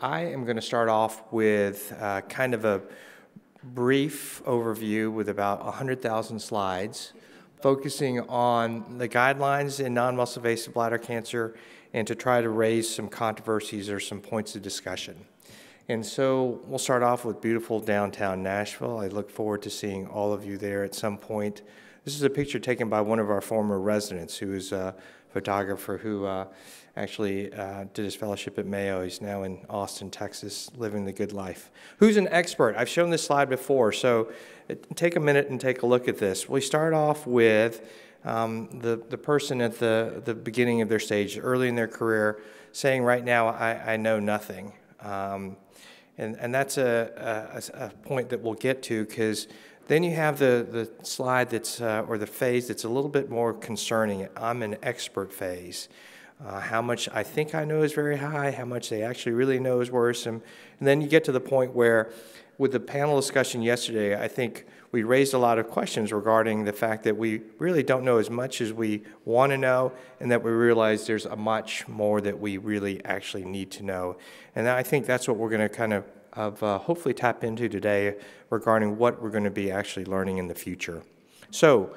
I am going to start off with uh, kind of a brief overview with about 100,000 slides, focusing on the guidelines in non-muscle invasive bladder cancer and to try to raise some controversies or some points of discussion. And so we'll start off with beautiful downtown Nashville. I look forward to seeing all of you there at some point. This is a picture taken by one of our former residents who is a photographer who uh, actually uh, did his fellowship at Mayo. He's now in Austin, Texas, living the good life. Who's an expert? I've shown this slide before, so take a minute and take a look at this. We start off with um, the, the person at the, the beginning of their stage, early in their career, saying, right now, I, I know nothing. Um, and, and that's a, a, a point that we'll get to because then you have the, the slide that's, uh, or the phase that's a little bit more concerning. I'm an expert phase. Uh, how much I think I know is very high, how much they actually really know is worse. And, and then you get to the point where, with the panel discussion yesterday, I think we raised a lot of questions regarding the fact that we really don't know as much as we want to know, and that we realize there's a much more that we really actually need to know. And I think that's what we're going to kind of, of uh, hopefully tap into today regarding what we're going to be actually learning in the future. So,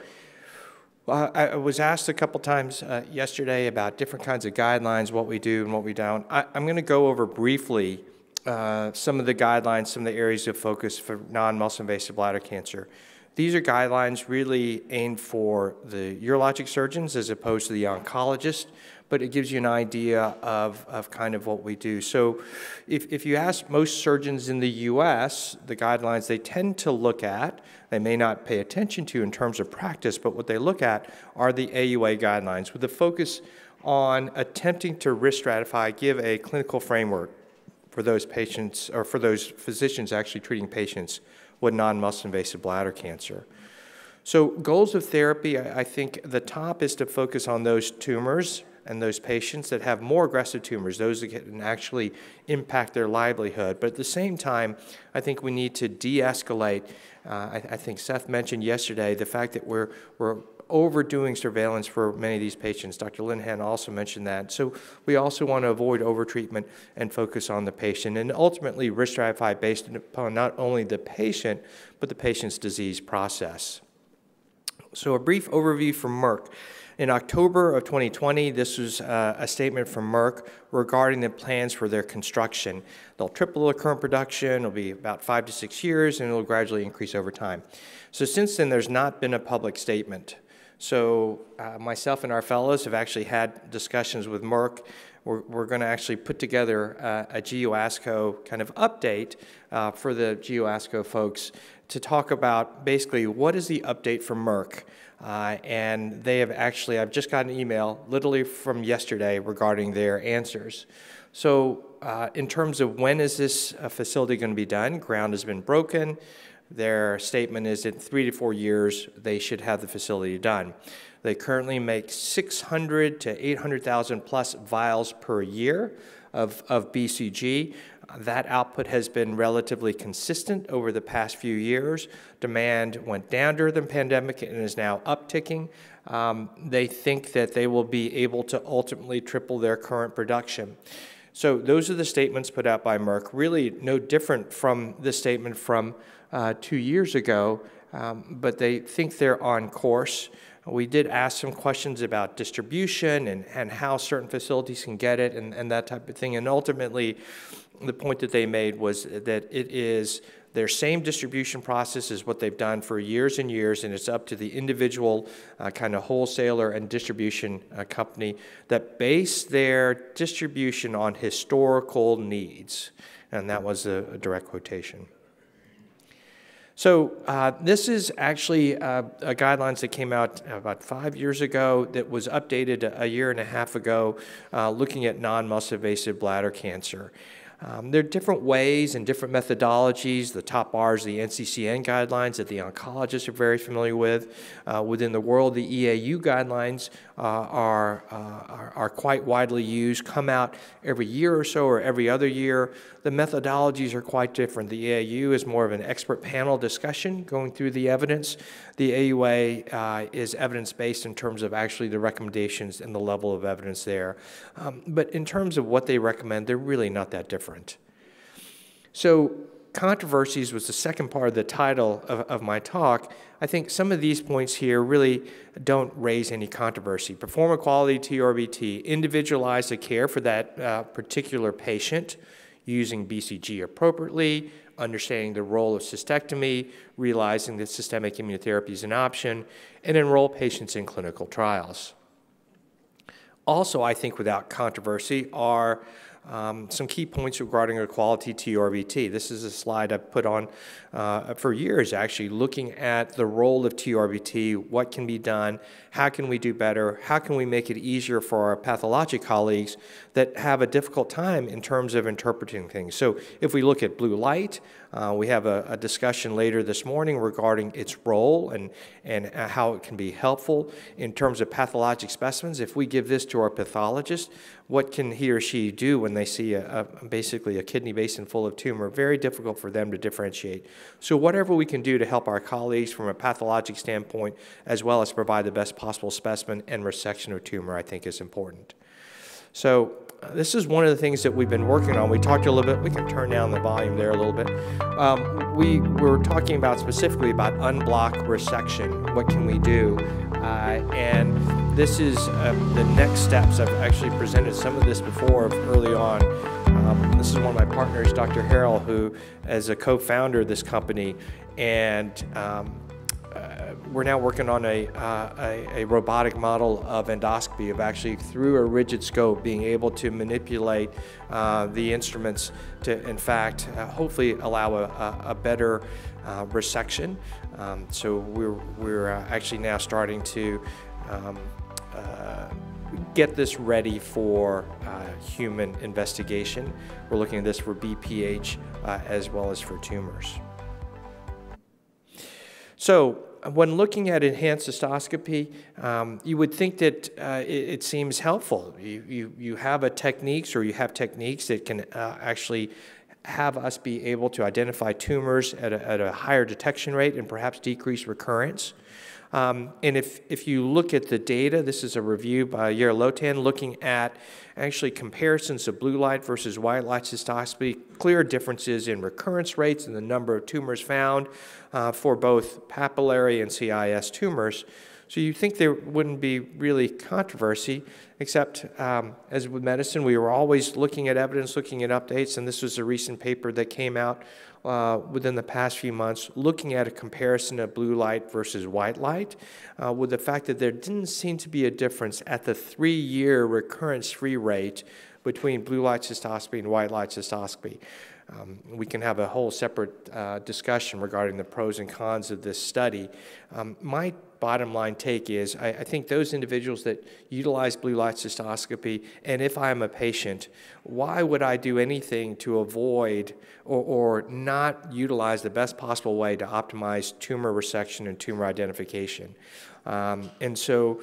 uh, I was asked a couple times uh, yesterday about different kinds of guidelines, what we do and what we don't. I, am going to go over briefly uh, some of the guidelines, some of the areas of focus for non-muscle invasive bladder cancer. These are guidelines really aimed for the urologic surgeons as opposed to the oncologist, but it gives you an idea of, of kind of what we do. So if, if you ask most surgeons in the US, the guidelines they tend to look at, they may not pay attention to in terms of practice, but what they look at are the AUA guidelines with a focus on attempting to risk stratify, give a clinical framework for those patients or for those physicians actually treating patients with non-muscle invasive bladder cancer. So goals of therapy, I think the top is to focus on those tumors and those patients that have more aggressive tumors, those that can actually impact their livelihood. But at the same time, I think we need to de-escalate. Uh, I, I, think Seth mentioned yesterday the fact that we're, we're overdoing surveillance for many of these patients. Dr. Linhan also mentioned that. So we also want to avoid overtreatment and focus on the patient and ultimately risk stratify based upon not only the patient, but the patient's disease process. So a brief overview from Merck. In October of 2020, this was uh, a statement from Merck regarding the plans for their construction. They'll triple the current production, it'll be about five to six years, and it'll gradually increase over time. So since then, there's not been a public statement. So uh, myself and our fellows have actually had discussions with Merck. We're, we're going to actually put together uh, a GU ASCO kind of update uh, for the GU ASCO folks to talk about basically what is the update from Merck. Uh, and they have actually, I've just got an email literally from yesterday regarding their answers. So uh, in terms of when is this uh, facility going to be done, ground has been broken. Their statement is in three to four years, they should have the facility done. They currently make 600 to 800,000 plus vials per year of, of BCG. That output has been relatively consistent over the past few years. Demand went down during the pandemic and is now upticking. Um, they think that they will be able to ultimately triple their current production. So those are the statements put out by Merck, really no different from the statement from uh, two years ago, um, but they think they're on course. We did ask some questions about distribution and, and how certain facilities can get it and, and that type of thing. And ultimately, the point that they made was that it is their same distribution process is what they've done for years and years, and it's up to the individual uh, kind of wholesaler and distribution uh, company that base their distribution on historical needs. And that was a, a direct quotation. So uh, this is actually uh, a guidelines that came out about five years ago that was updated a year and a half ago uh, looking at non-muscle invasive bladder cancer. Um, there are different ways and different methodologies. The top bars, the NCCN guidelines that the oncologists are very familiar with. Uh, within the world, the EAU guidelines uh, are, uh, are, are, quite widely used, come out every year or so or every other year. The methodologies are quite different. The EAU is more of an expert panel discussion going through the evidence. The AUA uh, is evidence-based in terms of actually the recommendations and the level of evidence there. Um, but in terms of what they recommend, they're really not that different. So, controversies was the second part of the title of, of my talk. I think some of these points here really don't raise any controversy. Perform a quality TURBT, individualize the care for that uh, particular patient using BCG appropriately, understanding the role of cystectomy, realizing that systemic immunotherapy is an option, and enroll patients in clinical trials. Also, I think without controversy, are um, some key points regarding equality TURBT. This is a slide I've put on uh, for years, actually, looking at the role of TURBT, what can be done, how can we do better, how can we make it easier for our pathologic colleagues that have a difficult time in terms of interpreting things. So if we look at blue light, uh, we have a, a, discussion later this morning regarding its role and, and how it can be helpful in terms of pathologic specimens. If we give this to our pathologist, what can he or she do when they see a, a, basically a kidney basin full of tumor? Very difficult for them to differentiate. So whatever we can do to help our colleagues from a pathologic standpoint, as well as provide the best possible specimen and resection of tumor, I think is important. So this is one of the things that we've been working on. We talked a little bit, we can turn down the volume there a little bit. Um, we were talking about specifically about en bloc resection. What can we do? Uh, and this is um, the next steps. I've actually presented some of this before early on. Um, this is one of my partners, Dr. Harrell, who is a co-founder of this company. And um, we're now working on a, uh, a, a, robotic model of endoscopy, of actually through a rigid scope being able to manipulate uh, the instruments to, in fact, uh, hopefully allow a, a better uh, resection. Um, so we're, we're uh, actually now starting to um, uh, get this ready for human investigation. We're looking at this for BPH as well as for tumors. So when looking at enhanced cystoscopy, um, you would think that uh, it, it, seems helpful. You, you, you have a techniques or you have techniques that can uh, actually have us be able to identify tumors at a, at a higher detection rate and perhaps decrease recurrence. Um, and if, if you look at the data, this is a review by Yair Lotan looking at actually comparisons of blue light versus white light cystoscopy, clear differences in recurrence rates and the number of tumors found uh, for both papillary and CIS tumors. So you think there wouldn't be really controversy, except um, as with medicine, we were always looking at evidence, looking at updates, and this was a recent paper that came out uh, within the past few months looking at a comparison of blue light versus white light uh, with the fact that there didn't seem to be a difference at the three year recurrence free rate between blue light cystoscopy and white light cystoscopy. Um, we can have a whole separate uh, discussion regarding the pros and cons of this study. Um, my bottom line take is I, I, think those individuals that utilize blue light cystoscopy, and if I'm a patient, why would I do anything to avoid or, or not utilize the best possible way to optimize tumor resection and tumor identification? Um, and so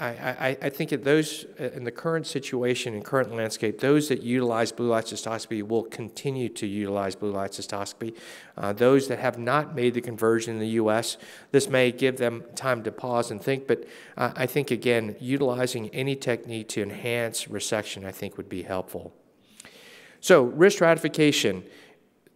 I, I, I think that those, in the current situation and current landscape, those that utilize blue light cystoscopy will continue to utilize blue light cystoscopy. Uh, those that have not made the conversion in the U.S., this may give them time to pause and think, but uh, I think, again, utilizing any technique to enhance resection, I think, would be helpful. So, risk stratification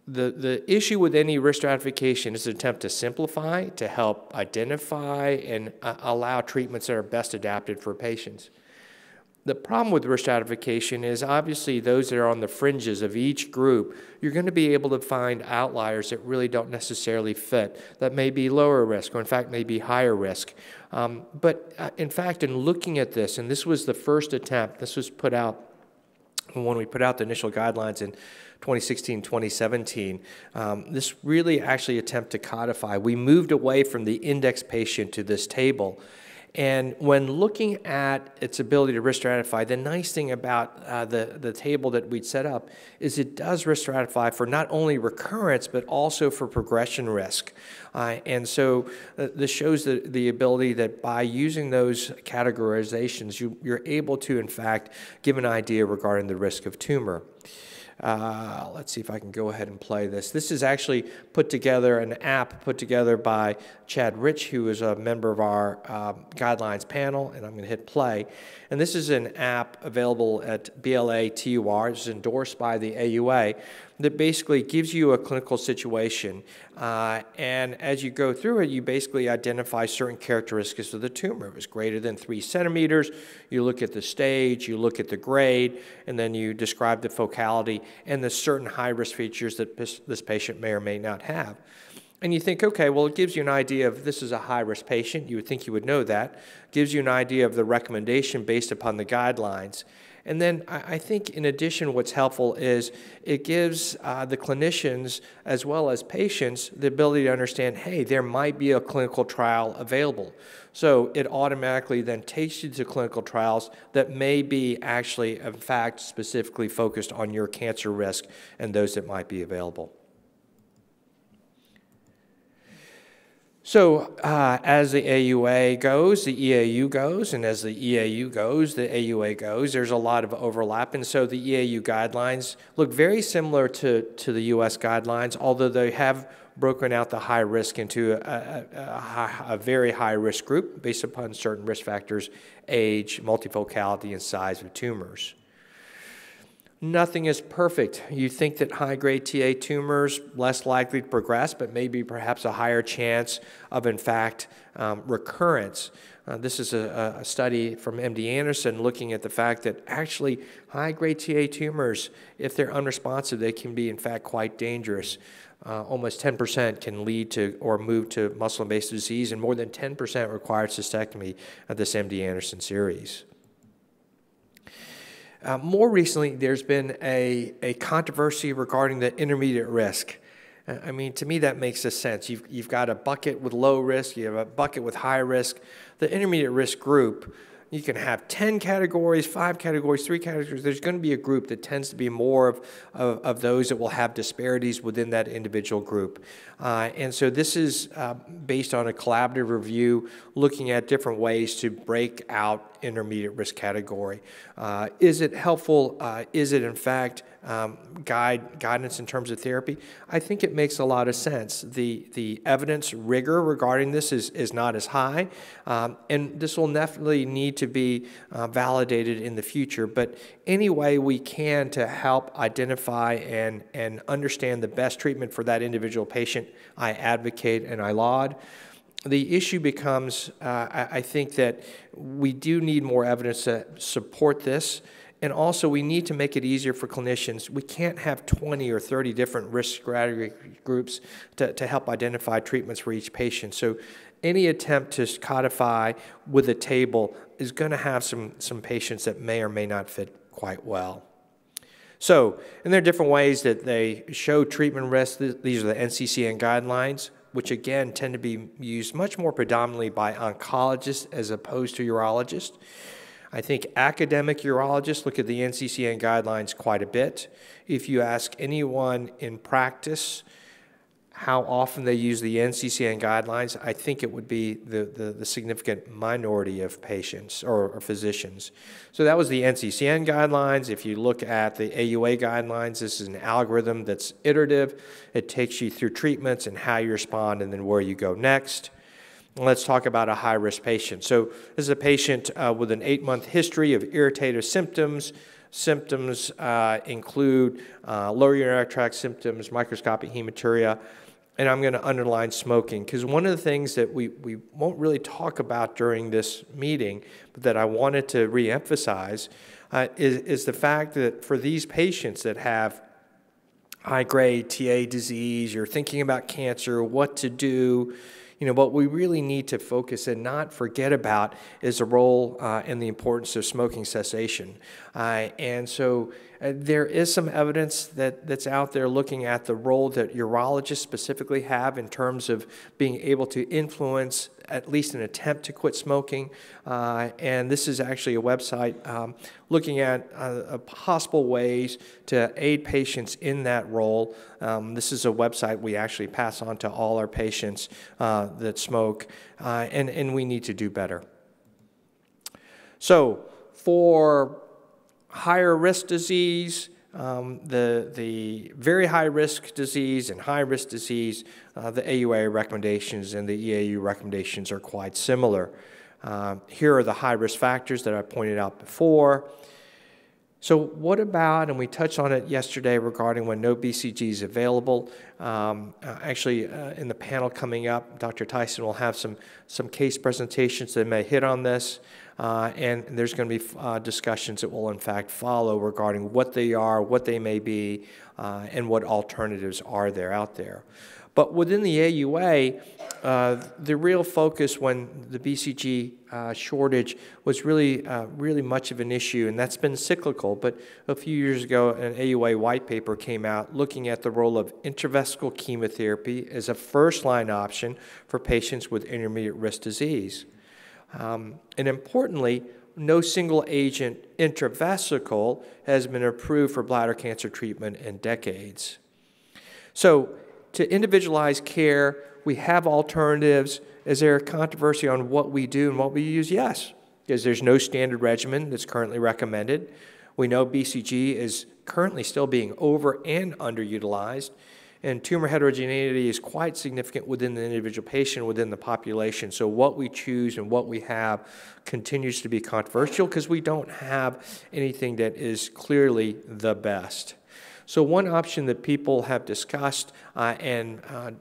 the, the issue with any risk stratification is an attempt to simplify, to help identify and uh, allow treatments that are best adapted for patients. The problem with risk stratification is obviously those that are on the fringes of each group, you're going to be able to find outliers that really don't necessarily fit, that may be lower risk, or in fact may be higher risk. Um, but uh, in fact, in looking at this, and this was the first attempt, this was put out when we put out the initial guidelines in 2016, 2017, um, this really actually attempt to codify. We moved away from the index patient to this table. And when looking at its ability to risk stratify, the nice thing about uh, the, the table that we'd set up is it does risk stratify for not only recurrence, but also for progression risk. Uh, and so uh, this shows the, the ability that by using those categorizations, you, you're able to, in fact, give an idea regarding the risk of tumor. Uh, let's see if I can go ahead and play this. This is actually put together, an app put together by Chad Ritch, who is a member of our uh, guidelines panel, and I'm going to hit play. And this is an app available at BLA TUR. It's endorsed by the AUA that basically gives you a clinical situation. Uh, and as you go through it, you basically identify certain characteristics of the tumor. If it's greater than three centimeters, you look at the stage, you look at the grade, and then you describe the focality and the certain high risk features that this patient may or may not have. And you think, okay, well, it gives you an idea of this is a high risk patient. You would think you would know that. Gives you an idea of the recommendation based upon the guidelines. And then I think, in addition, what's helpful is it gives uh, the clinicians as well as patients the ability to understand hey, there might be a clinical trial available. So it automatically then takes you to clinical trials that may be actually, in fact, specifically focused on your cancer risk and those that might be available. So, uh, as the AUA goes, the EAU goes, and as the EAU goes, the AUA goes. There's a lot of overlap, and so the EAU guidelines look very similar to, to the US guidelines, although they have broken out the high risk into a, a, a, a very high risk group based upon certain risk factors age, multifocality, and size of tumors. Nothing is perfect. You think that high grade TA tumors less likely to progress, but maybe perhaps a higher chance of, in fact, um, recurrence. Uh, this is a, a, study from MD Anderson looking at the fact that actually high grade TA tumors, if they're unresponsive, they can be, in fact, quite dangerous. Uh, almost 10% can lead to or move to muscle invasive disease, and more than 10% require cystectomy at this MD Anderson series. Uh, more recently, there's been a, a controversy regarding the intermediate risk. Uh, I mean, to me, that makes a sense. You've, you've got a bucket with low risk, you have a bucket with high risk. The intermediate risk group you can have 10 categories, five categories, three categories. There's going to be a group that tends to be more of, of, of those that will have disparities within that individual group. Uh, and so this is uh, based on a collaborative review looking at different ways to break out intermediate risk category. Uh, is it helpful? Uh, is it, in fact, um, guide guidance in terms of therapy, I think it makes a lot of sense. The the evidence rigor regarding this is is not as high, um, and this will definitely need to be uh, validated in the future. But any way we can to help identify and and understand the best treatment for that individual patient, I advocate and I laud the issue becomes uh, I, I, think that we do need more evidence to support this. And also, we need to make it easier for clinicians. We can't have 20 or 30 different risk groups to, to help identify treatments for each patient. So, any attempt to codify with a table is going to have some, some patients that may or may not fit quite well. So, and there are different ways that they show treatment risk. These are the NCCN guidelines, which again tend to be used much more predominantly by oncologists as opposed to urologists. I think academic urologists look at the NCCN guidelines quite a bit. If you ask anyone in practice how often they use the NCCN guidelines, I think it would be the, the, the significant minority of patients or, or, physicians. So that was the NCCN guidelines. If you look at the AUA guidelines, this is an algorithm that's iterative. It takes you through treatments and how you respond and then where you go next. Let's talk about a high risk patient. So, this is a patient uh, with an eight month history of irritative symptoms. Symptoms uh, include uh, lower urinary tract symptoms, microscopic hematuria, and I'm going to underline smoking because one of the things that we, we won't really talk about during this meeting, but that I wanted to reemphasize, uh, is, is the fact that for these patients that have high grade TA disease, you're thinking about cancer, what to do you know, what we really need to focus and not forget about is the role uh, and the importance of smoking cessation. Uh, and so uh, there is some evidence that, that's out there looking at the role that urologists specifically have in terms of being able to influence at least an attempt to quit smoking. Uh, and this is actually a website um, looking at uh, possible ways to aid patients in that role. Um, this is a website we actually pass on to all our patients uh, that smoke, uh, and, and we need to do better. So, for higher risk disease, um, the, the very high risk disease and high risk disease, uh, the AUA recommendations and the EAU recommendations are quite similar. Uh, here are the high risk factors that I pointed out before. So, what about, and we touched on it yesterday regarding when no BCG is available. Um, uh, actually, uh, in the panel coming up, Dr. Tyson will have some, some case presentations that may hit on this. Uh, and there's going to be uh, discussions that will, in fact, follow regarding what they are, what they may be, uh, and what alternatives are there out there. But within the AUA, uh, the real focus when the BCG uh, shortage was really, uh, really much of an issue, and that's been cyclical. But a few years ago, an AUA white paper came out looking at the role of intravesical chemotherapy as a first line option for patients with intermediate risk disease. Um, and importantly, no single agent intravesical has been approved for bladder cancer treatment in decades. So, to individualize care, we have alternatives. Is there a controversy on what we do and what we use? Yes, because there's no standard regimen that's currently recommended. We know BCG is currently still being over and underutilized, and tumor heterogeneity is quite significant within the individual patient, within the population. So, what we choose and what we have continues to be controversial because we don't have anything that is clearly the best. So one option that people have discussed, uh, and uh,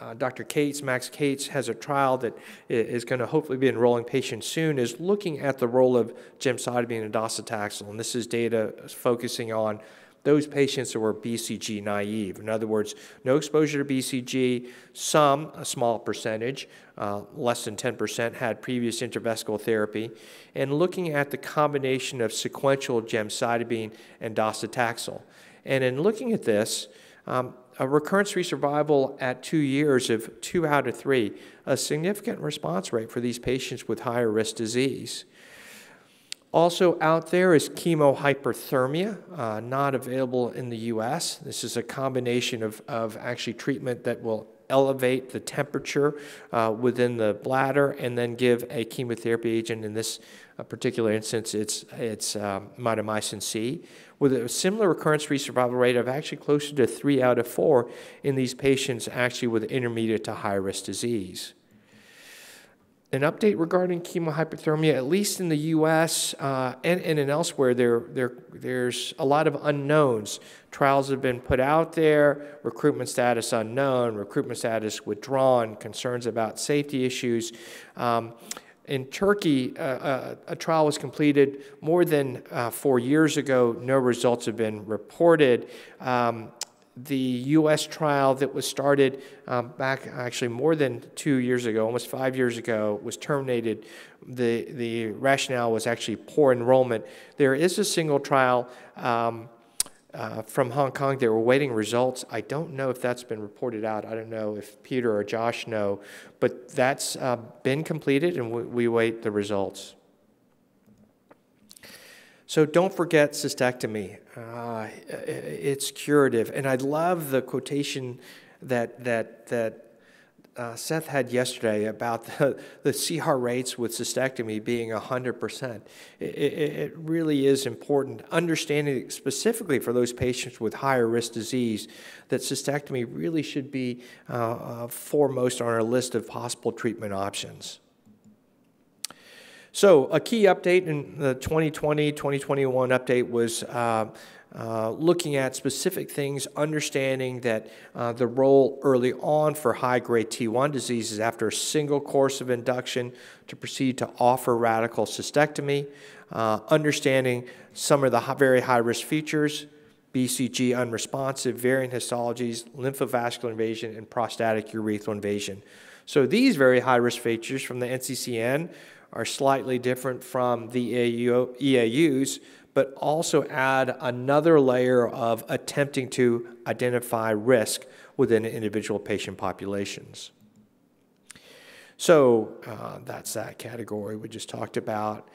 uh, Dr. Kates, Max Kates, has a trial that is going to hopefully be enrolling patients soon, is looking at the role of gemcitabine and docetaxel. And this is data focusing on those patients that were BCG naive. In other words, no exposure to BCG, some, a small percentage, uh, less than 10%, had previous intravesical therapy, and looking at the combination of sequential gemcitabine and docetaxel. And in looking at this, um, a recurrence-free survival at two years of two out of three, a significant response rate for these patients with higher risk disease. Also out there is chemohyperthermia, uh, not available in the U.S. This is a combination of, of actually treatment that will elevate the temperature uh, within the bladder and then give a chemotherapy agent. In this uh, particular instance, it's, it's um, mitomycin C, with a similar recurrence-free survival rate of actually closer to three out of four in these patients actually with intermediate to high-risk disease an update regarding chemohypothermia, at least in the U.S. Uh, and, and elsewhere, there, there, there's a lot of unknowns. Trials have been put out there, recruitment status unknown, recruitment status withdrawn, concerns about safety issues. Um, in Turkey, uh, uh, a trial was completed more than uh, four years ago. No results have been reported. Um, the U.S. trial that was started um, back actually more than two years ago, almost five years ago, was terminated. The, the rationale was actually poor enrollment. There is a single trial um, uh, from Hong Kong. They were waiting results. I don't know if that's been reported out. I don't know if Peter or Josh know, but that's uh, been completed and we, we wait the results. So don't forget cystectomy. Uh, it's curative. And I love the quotation that, that, that uh, Seth had yesterday about the, the CR rates with cystectomy being 100%. It, it, really is important, understanding specifically for those patients with higher risk disease, that cystectomy really should be uh, uh, foremost on our list of possible treatment options. So, a key update in the 2020 2021 update was uh, uh, looking at specific things, understanding that uh, the role early on for high grade T1 disease is after a single course of induction to proceed to offer radical cystectomy, uh, understanding some of the very high risk features. BCG unresponsive, variant histologies, lymphovascular invasion, and prostatic urethral invasion. So, these very high risk features from the NCCN are slightly different from the EAUs, but also add another layer of attempting to identify risk within individual patient populations. So uh, that's that category we just talked about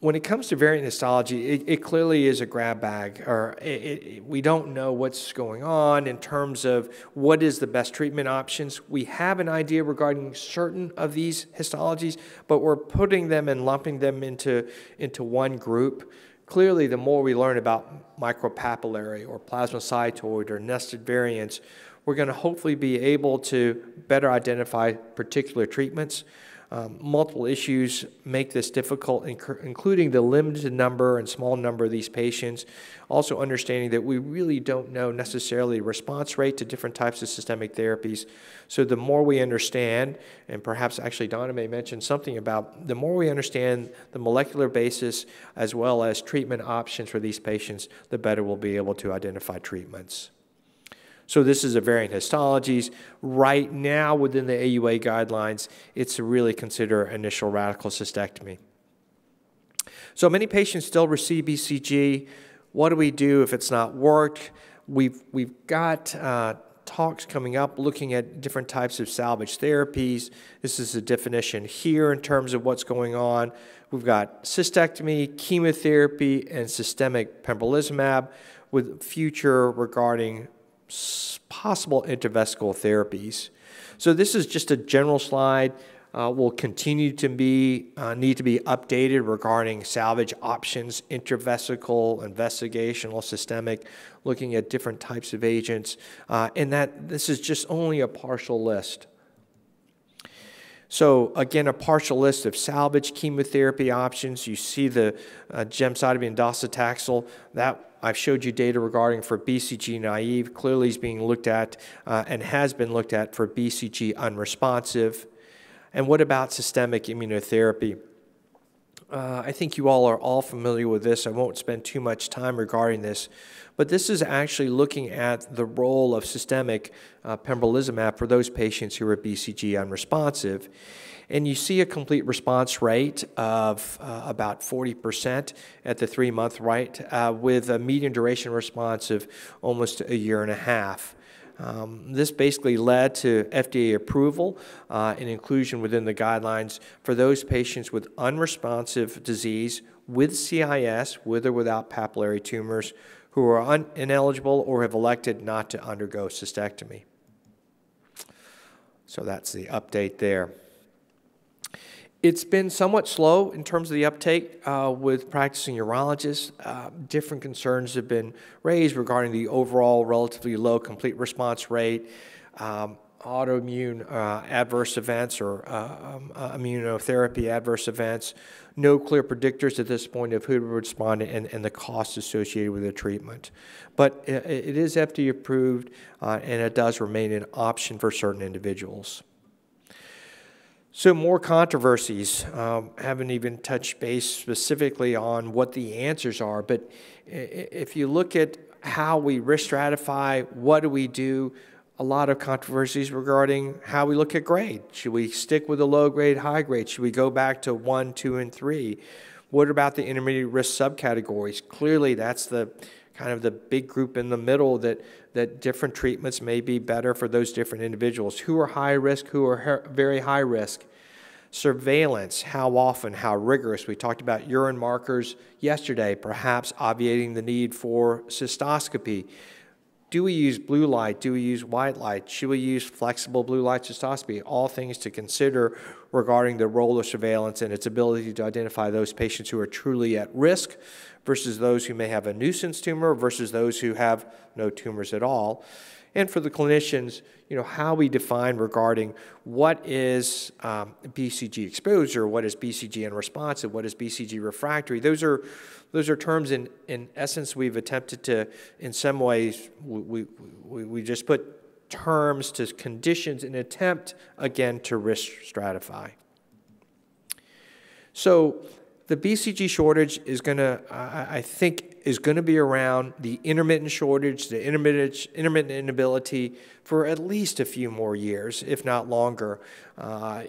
when it comes to variant histology, it, it clearly is a grab bag, or it, it, we don't know what's going on in terms of what is the best treatment options. We have an idea regarding certain of these histologies, but we're putting them and lumping them into, into one group clearly the more we learn about micropapillary or plasmacytoid or nested variants, we're going to hopefully be able to better identify particular treatments. Um, multiple issues make this difficult, including the limited number and small number of these patients. Also, understanding that we really don't know necessarily response rate to different types of systemic therapies. So, the more we understand, and perhaps actually Donna may mention something about the more we understand the molecular basis as well as treatment options for these patients, the better we'll be able to identify treatments. So this is a variant histologies. Right now, within the AUA guidelines, it's to really consider initial radical cystectomy. So many patients still receive BCG. What do we do if it's not worked? We've, we've got uh, talks coming up looking at different types of salvage therapies. This is a definition here in terms of what's going on. We've got cystectomy, chemotherapy, and systemic pembrolizumab with future regarding possible intravesical therapies. So this is just a general slide. Uh, will continue to be uh, need to be updated regarding salvage options, intravesical, investigational, systemic, looking at different types of agents, uh, and that this is just only a partial list. So again, a partial list of salvage chemotherapy options. You see the uh, gemcitabine docetaxel. That I've showed you data regarding for BCG naive, clearly is being looked at uh, and has been looked at for BCG unresponsive. And what about systemic immunotherapy? Uh, I think you all are all familiar with this. I won't spend too much time regarding this, but this is actually looking at the role of systemic uh, pembrolizumab for those patients who are BCG unresponsive. And you see a complete response rate of uh, about 40% at the three month rate, uh, with a median duration response of almost a year and a half. Um, this basically led to FDA approval uh, and inclusion within the guidelines for those patients with unresponsive disease with CIS, with or without papillary tumors, who are ineligible or have elected not to undergo cystectomy. So that's the update there. It's been somewhat slow in terms of the uptake uh, with practicing urologists. Uh, different concerns have been raised regarding the overall relatively low complete response rate, um, autoimmune uh, adverse events or uh, um, uh, immunotherapy adverse events. No clear predictors at this point of who would respond and, and the costs associated with the treatment. But it, it is FDA approved uh, and it does remain an option for certain individuals. So, more controversies. Um, haven't even touched base specifically on what the answers are, but if you look at how we risk stratify, what do we do? A lot of controversies regarding how we look at grade. Should we stick with the low grade, high grade? Should we go back to one, two, and three? What about the intermediate risk subcategories? Clearly, that's the kind of the big group in the middle that, that different treatments may be better for those different individuals. Who are high risk, who are very high risk? Surveillance, how often, how rigorous. We talked about urine markers yesterday, perhaps obviating the need for cystoscopy. Do we use blue light? Do we use white light? Should we use flexible blue light cystoscopy? All things to consider regarding the role of surveillance and its ability to identify those patients who are truly at risk versus those who may have a nuisance tumor versus those who have no tumors at all. And for the clinicians, you know, how we define regarding what is um, BCG exposure, what is BCG unresponsive, what is BCG refractory. Those are, those are terms in, in essence we've attempted to, in some ways, we, we, we just put terms to conditions in attempt, again, to risk stratify. So the BCG shortage is going to, I think, is going to be around the intermittent shortage, the intermittent, intermittent inability for at least a few more years, if not longer, uh,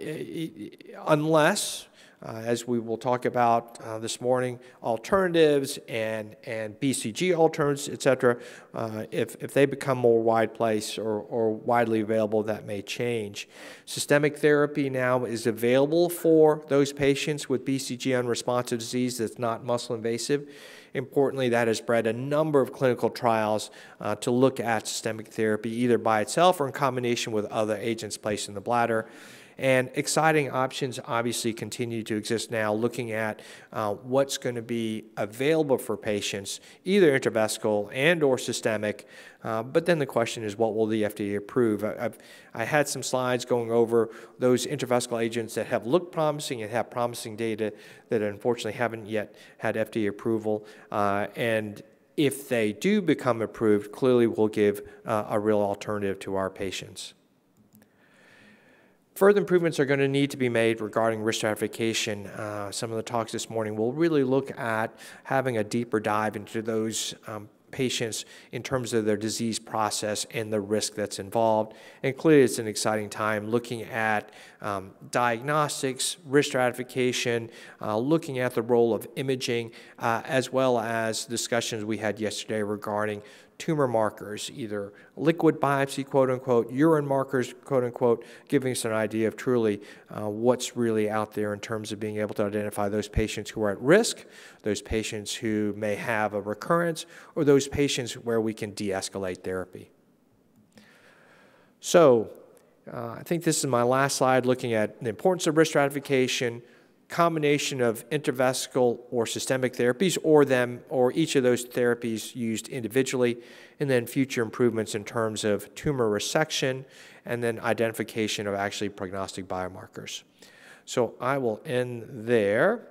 unless uh, as we will talk about uh, this morning, alternatives and, and BCG alternatives, et cetera, uh, if, if they become more wide place or, or widely available, that may change. Systemic therapy now is available for those patients with BCG unresponsive disease that's not muscle invasive. Importantly, that has bred a number of clinical trials uh, to look at systemic therapy either by itself or in combination with other agents placed in the bladder. And exciting options obviously continue to exist now, looking at uh, what's going to be available for patients, either intravesical and or systemic. Uh, but then the question is, what will the FDA approve? I, have I had some slides going over those intravesical agents that have looked promising and have promising data that unfortunately haven't yet had FDA approval. Uh, and if they do become approved, clearly will give uh, a real alternative to our patients. Further improvements are going to need to be made regarding risk stratification. Uh, some of the talks this morning will really look at having a deeper dive into those um, patients in terms of their disease process and the risk that's involved. And clearly, it's an exciting time looking at um, diagnostics, risk stratification, uh, looking at the role of imaging, uh, as well as discussions we had yesterday regarding tumor markers, either liquid biopsy, quote unquote, urine markers, quote unquote, giving us an idea of truly uh, what's really out there in terms of being able to identify those patients who are at risk, those patients who may have a recurrence, or those patients where we can de escalate therapy. So, uh, I think this is my last slide looking at the importance of risk stratification, combination of intravesical or systemic therapies or them or each of those therapies used individually and then future improvements in terms of tumor resection and then identification of actually prognostic biomarkers. So I will end there.